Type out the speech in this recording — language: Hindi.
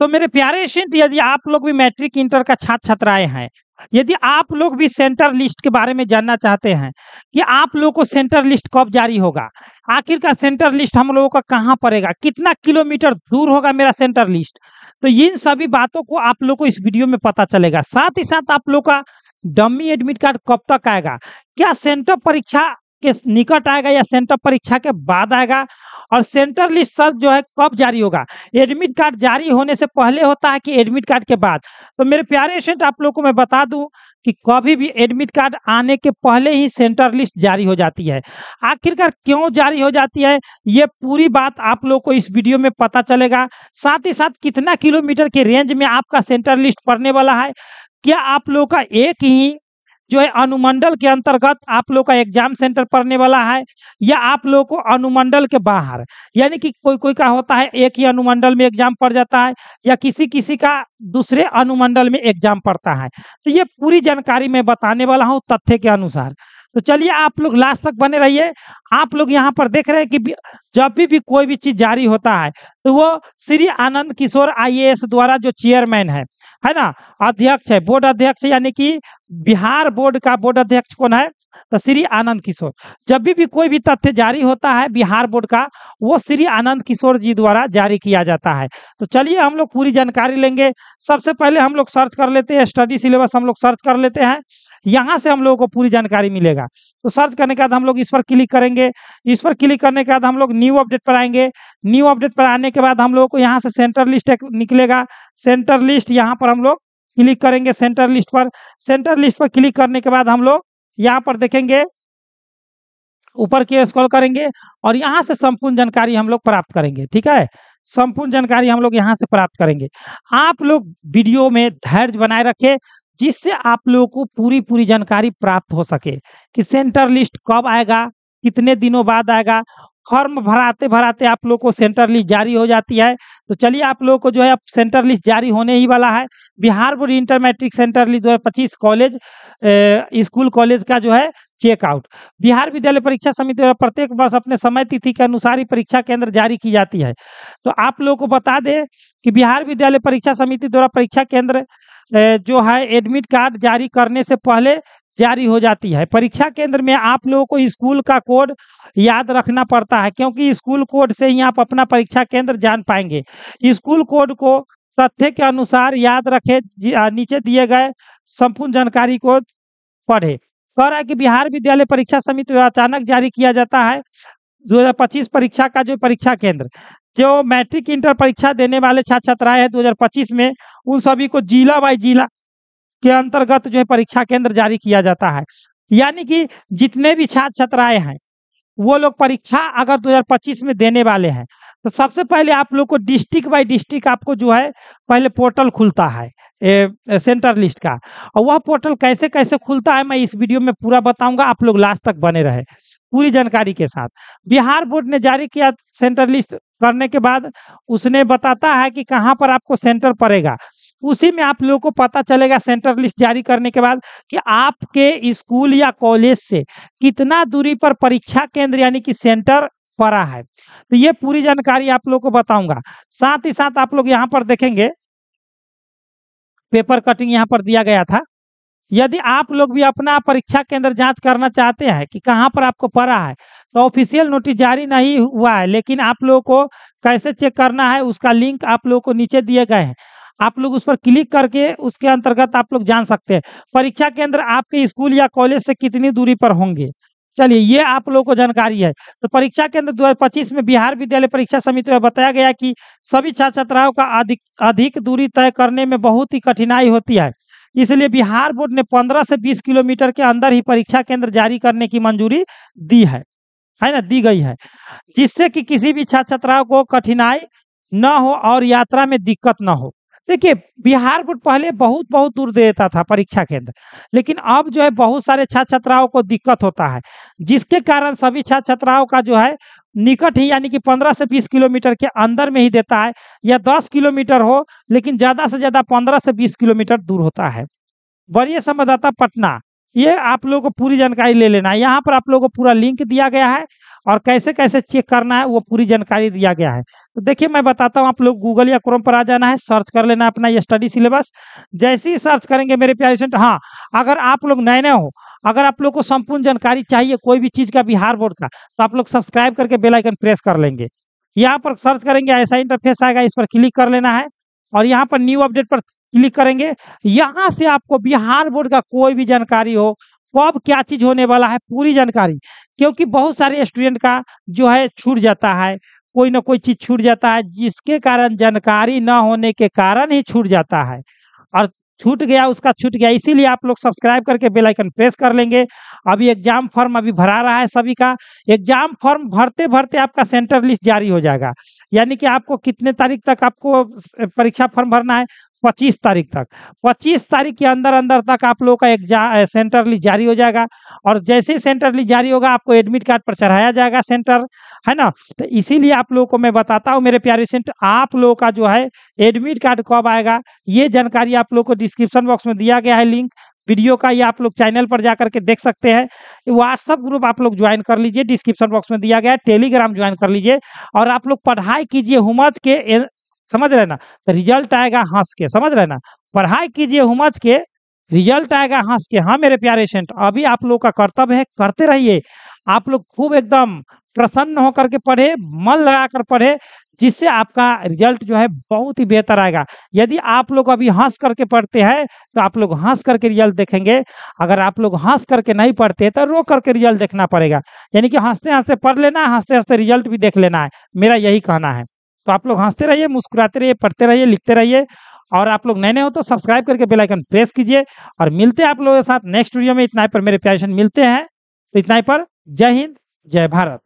तो मेरे प्यारे स्टूडेंट यदि आप लोग भी मैट्रिक इंटर का छात्र छात्राएँ हैं, यदि आप लोग भी सेंटर लिस्ट के बारे में जानना चाहते हैं कि आप लोगों को सेंटर लिस्ट कब जारी होगा, आखिर का सेंटर लिस्ट हम लोगों का कहाँ पड़ेगा, कितना किलोमीटर दूर होगा मेरा सेंटर लिस्ट तो इन सभी बातों को आप लोग को इस वीडियो में पता चलेगा। साथ ही साथ आप लोग का डमी एडमिट कार्ड कब तक आएगा, क्या सेंटर परीक्षा के निकट आएगा या सेंटर परीक्षा के बाद आएगा? और सेंटर लिस्ट सर जो है कब जारी होगा? एडमिट कार्ड जारी होने से पहले होता है कि एडमिट कार्ड के बाद? तो मेरे प्यारे स्टूडेंट आप लोग को मैं बता दूँ कि कभी भी एडमिट कार्ड आने के पहले ही सेंटर लिस्ट जारी हो जाती है। आखिरकार क्यों जारी हो जाती है? ये पूरी बात आप लोग को इस वीडियो में पता चलेगा। साथ ही साथ कितना किलोमीटर के रेंज में आपका सेंटर लिस्ट पड़ने वाला है? क्या आप लोग का एक ही जो है अनुमंडल के अंतर्गत आप लोग का एग्ज़ाम सेंटर पड़ने वाला है या आप लोग को अनुमंडल के बाहर। यानी कि कोई कोई का होता है एक ही अनुमंडल में एग्ज़ाम पड़ जाता है या किसी किसी का दूसरे अनुमंडल में एग्ज़ाम पड़ता है। तो ये पूरी जानकारी मैं बताने वाला हूँ तथ्य के अनुसार। तो चलिए आप लोग लास्ट तक बने रहिए। आप लोग यहाँ पर देख रहे हैं कि जब भी भी कोई भी चीज़ जारी होता है तो वो श्री आनंद किशोर आईएएस द्वारा जो चेयरमैन है है ना? अध्यक्ष है बोर्ड अध्यक्ष यानी कि बिहार बोर्ड का बोर्ड अध्यक्ष कौन है? तो श्री आनंद किशोर। जब भी भी कोई भी तथ्य जारी होता है बिहार बोर्ड का, वो श्री आनंद किशोर जी द्वारा जारी किया जाता है। तो चलिए हम लोग पूरी जानकारी लेंगे। सबसे पहले हम लोग सर्च कर लेते हैं स्टडी सिलेबस हम लोग सर्च कर लेते हैं। यहाँ से हम लोगों को पूरी जानकारी मिलेगा। तो सर्च करने के बाद हम लोग इस पर क्लिक करेंगे। इस पर क्लिक करने के बाद हम लोग अपडेट पर आएँगे। न्यू अपडेट पर आने के बाद हम लोग को यहाँ से सेंटर लिस्ट निकलेगा। सेंटर लिस्ट यहाँ पर हम लोग क्लिक करेंगे सेंटर लिस्ट पर। सेंटर लिस्ट पर क्लिक करने के बाद हम लोग यहाँ पर देखेंगे। ऊपर की स्क्रॉल करेंगे और यहाँ से संपूर्ण जानकारी हम लोग प्राप्त करेंगे। ठीक है? संपूर्ण जानकारी हम लोग यहाँ से प्राप्त करेंगे। आप लोग वीडियो में धैर्य बनाए रखें जिससे आप लोगों को पूरी पूरी जानकारी प्राप्त हो सके कि सेंटर लिस्ट कब आएगा, कितने दिनों बाद आएगा फॉर्म भराते भराते आप लोग को सेंटर लिस्ट जारी हो जाती है। तो चलिए आप लोग को जो है अब सेंटर लिस्ट जारी होने ही वाला है। Bihar board inter matric centre list दो हज़ार पच्चीस कॉलेज स्कूल कॉलेज का जो है चेकआउट। बिहार विद्यालय परीक्षा समिति द्वारा प्रत्येक वर्ष अपने समय तिथि के अनुसार ही परीक्षा केंद्र जारी की जाती है। तो आप लोगों को बता दें कि बिहार विद्यालय परीक्षा समिति द्वारा परीक्षा केंद्र जो है एडमिट कार्ड जारी करने से पहले जारी हो जाती है। परीक्षा केंद्र में आप लोगों को स्कूल का कोड याद रखना पड़ता है, क्योंकि स्कूल कोड से ही आप अपना परीक्षा केंद्र जान पाएँगे। स्कूल कोड को तथ्य के अनुसार याद रखे नीचे दिए गए संपूर्ण जानकारी को पढ़े। कह रहा है कि बिहार विद्यालय परीक्षा समिति अचानक जारी किया जाता है 2025 परीक्षा का जो परीक्षा केंद्र, जो मैट्रिक इंटर परीक्षा देने वाले छात्र छात्राएँ हैं 2025 में, उन सभी को जिला बाई जिला के अंतर्गत जो है परीक्षा केंद्र जारी किया जाता है। यानी कि जितने भी छात्र छात्राएँ हैं वो लोग परीक्षा अगर 2025 में देने वाले हैं तो सबसे पहले आप लोग को डिस्ट्रिक्ट बाय डिस्ट्रिक्ट आपको जो है पहले पोर्टल खुलता है ए, ए, सेंटर लिस्ट का। और वह पोर्टल कैसे कैसे खुलता है मैं इस वीडियो में पूरा बताऊँगा आप लोग लास्ट तक बने रहे पूरी जानकारी के साथ। बिहार बोर्ड ने जारी किया सेंटर लिस्ट करने के बाद उसने बताता है कि कहाँ पर आपको सेंटर पड़ेगा। उसी में आप लोगों को पता चलेगा सेंटर लिस्ट जारी करने के बाद कि आपके स्कूल या कॉलेज से कितना दूरी पर परीक्षा केंद्र यानी कि सेंटर पड़ा है। तो ये पूरी जानकारी आप लोग को बताऊँगा। साथ ही साथ आप लोग यहाँ पर देखेंगे पेपर कटिंग यहाँ पर दिया गया था। यदि आप लोग भी अपना परीक्षा केंद्र जाँच करना चाहते हैं कि कहाँ पर आपको पड़ा है तो ऑफिशियल नोटिस जारी नहीं हुआ है, लेकिन आप लोगों को कैसे चेक करना है उसका लिंक आप लोगों को नीचे दिए गए हैं। आप लोग उस पर क्लिक करके उसके अंतर्गत आप लोग जान सकते हैं। परीक्षा केंद्र आपके स्कूल या कॉलेज से कितनी दूरी पर होंगे? चलिए, ये आप लोगों को जानकारी है। तो परीक्षा केंद्र 2025 में बिहार विद्यालय परीक्षा समिति में बताया गया कि सभी छात्र छात्राओं का अधिक अधिक दूरी तय करने में बहुत ही कठिनाई होती है। इसलिए बिहार बोर्ड ने 15 से 20 किलोमीटर के अंदर ही परीक्षा केंद्र जारी करने की मंजूरी दी है। है ना? दी गई है। जिससे कि किसी भी छात्र छात्राओं को कठिनाई न हो और यात्रा में दिक्कत न हो। देखिए, बिहार बोर्ड पहले बहुत बहुत दूर देता था परीक्षा केंद्र, लेकिन अब जो है बहुत सारे छात्र छात्राओं को दिक्कत होता है, जिसके कारण सभी छात्र छात्राओं का जो है निकट ही यानी कि 15 से 20 किलोमीटर के अंदर में ही देता है, या 10 किलोमीटर हो, लेकिन ज़्यादा से ज़्यादा 15 से 20 किलोमीटर दूर होता है। बड़ी संवाददाता पटना ये आप लोगों को पूरी जानकारी ले लेना है यहाँ पर आप लोगों को पूरा लिंक दिया गया है और कैसे-कैसे चेक करना है वो पूरी जानकारी दिया गया है। तो देखिए मैं बताता हूँ आप लोग गूगल या क्रोम पर आ जाना है, सर्च कर लेना अपना ये स्टडी सिलेबस। जैसे ही सर्च करेंगे मेरे प्यारे स्टूडेंट हाँ, अगर आप लोग नए-नए हो, अगर आप लोग को संपूर्ण जानकारी चाहिए कोई भी चीज़ का बिहार बोर्ड का, तो आप लोग सब्सक्राइब करके बेल आइकन प्रेस कर लेंगे। यहाँ पर सर्च करेंगे ऐसा इंटरफेस आएगा, इस पर क्लिक कर लेना है और यहाँ पर न्यू अपडेट पर क्लिक करेंगे। यहाँ से आपको बिहार बोर्ड का कोई भी जानकारी हो, कब क्या चीज़ होने वाला है पूरी जानकारी क्योंकि बहुत सारे स्टूडेंट का जो है छूट जाता है, कोई ना कोई चीज़ छूट जाता है जिसके कारण जानकारी ना होने के कारण ही छूट जाता है और छूट गया उसका छूट गया इसीलिए आप लोग सब्सक्राइब करके बेल आइकन प्रेस कर लेंगे। अभी एग्ज़ाम फॉर्म अभी भरा रहा है सभी का, एग्ज़ाम फॉर्म भरते-भरते आपका सेंटर लिस्ट जारी हो जाएगा। यानी कि आपको कितने तारीख तक आपको परीक्षा फॉर्म भरना है? 25 तारीख तक। 25 तारीख के अंदर-अंदर तक आप लोगों का एग्जा सेंटर लिस्ट जारी हो जाएगा और जैसे ही सेंटर लिस्ट जारी होगा आपको एडमिट कार्ड पर चढ़ाया जाएगा सेंटर, है ना? तो इसीलिए आप लोगों को मैं बताता हूँ मेरे प्यारे स्टूडेंट आप लोगों का जो है एडमिट कार्ड कब आएगा, ये जानकारी आप लोग को डिस्क्रिप्शन बॉक्स में दिया गया है लिंक वीडियो का ये आप लोग चैनल पर जाकर के देख सकते हैं। व्हाट्सएप ग्रुप आप लोग ज्वाइन कर लीजिए डिस्क्रिप्शन बॉक्स में दिया गया है, टेलीग्राम ज्वाइन कर लीजिए और आप लोग पढ़ाई कीजिए हुमज के समझ रहे ना? तो रिज़ल्ट आएगा हंस के, समझ रहे ना? पढ़ाई कीजिए हुमज के, रिज़ल्ट आएगा हंस के। हाँ, मेरे प्यारे स्टूडेंट अभी आप लोग का कर्तव्य है करते रहिए। आप लोग खूब एकदम प्रसन्न होकर के पढ़े, मन लगाकर पढ़े, जिससे आपका रिज़ल्ट जो है बहुत ही बेहतर आएगा। यदि आप लोग अभी हंस करके पढ़ते हैं, तो आप लोग हंस करके रिज़ल्ट देखेंगे। अगर आप लोग हंस करके नहीं पढ़ते तो रो करके रिज़ल्ट देखना पड़ेगा। यानी कि हँसते हँसते पढ़ लेना है, हँसते-हँसते रिज़ल्ट भी देख लेना है। मेरा यही कहना है। तो आप लोग हँसते रहिए, मुस्कुराते रहिए, पढ़ते रहिए, लिखते रहिए और आप लोग नए-नए हो तो सब्सक्राइब करके बेल आइकन प्रेस कीजिए और मिलते हैं आप लोगों के साथ नेक्स्ट वीडियो में। इतना ही पर मेरे प्यारे मिलते हैं। तो इतना ही पर जय हिंद, जय भारत।